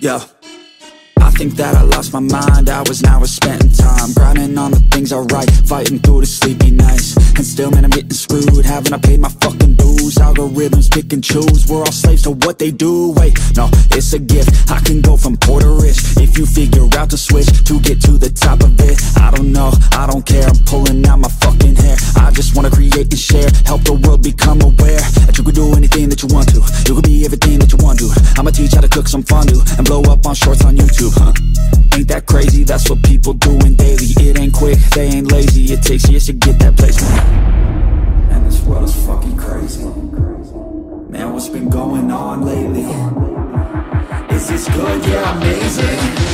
Yeah. I think that I lost my mind. Hours now we're spending time. Grinding on the things I write. Fighting through the sleepy nights. And still man I'm getting screwed. Haven't I paid my fucking dues? Algorithms pick and choose. We're all slaves to what they do. Wait, no, it's a gift. I can go from poor to rich. If you figure out the switch To get to the top of it I don't know, I don't care. I'm pulling out my fucking hair. I just wanna create and share. Help the world become aware That you can do anything that you want on shorts on YouTube, huh? Ain't that crazy? That's what people doing daily It ain't quick, they ain't lazy It takes years to get that placement And this world is fucking crazy Man, what's been going on lately? Is this good? Yeah, amazing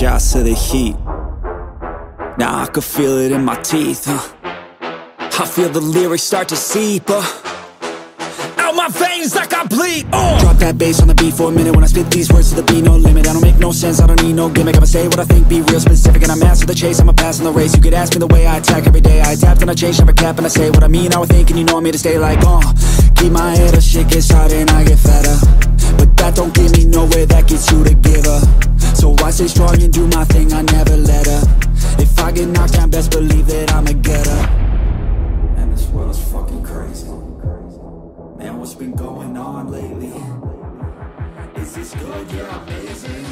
shots to the heat. Now I can feel it in my teeth. Huh? I feel the lyrics start to seep. Uh, out my veins like I bleed. Uh. Drop that bass on the beat for a minute when I spit these words to the beat, no limit. I don't make no sense, I don't need no gimmick. I'ma say what I think, be real specific, and I'm master the chase. I'ma pass on the race. You could ask me the way I attack every day. I adapt and I change, never cap, and I say what I mean. I would think, and you know I'm here to stay like, uh. Keep my head up, shit gets harder and I get fatter. But that don't get me nowhere, that gets you to give I stay strong and do my thing, I never let her. If I get knocked down, best believe that I'ma get up Man, this world's fucking crazy Man, what's been going on lately? Is this good? Yeah, amazing